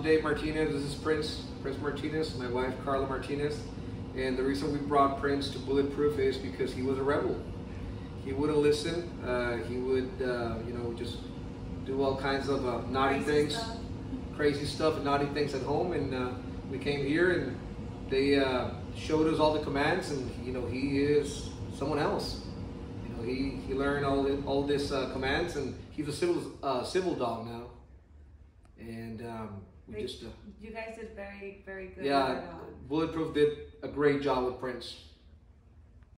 I'm Dave Martinez. This is Prince, Prince Martinez, my wife Carla Martinez. And the reason we brought Prince to Bulletproof is because he was a rebel. He wouldn't listen. Uh, he would, uh, you know, just do all kinds of uh, naughty Crazy things, stuff. crazy stuff, and naughty things at home. And uh, we came here, and they uh, showed us all the commands, and you know, he is someone else. You know, he he learned all the, all this uh, commands, and he's a civil uh, civil dog now. And um, we They- just. Uh, You guys did very, very good. yeah, Bulletproof did a great job with Prince.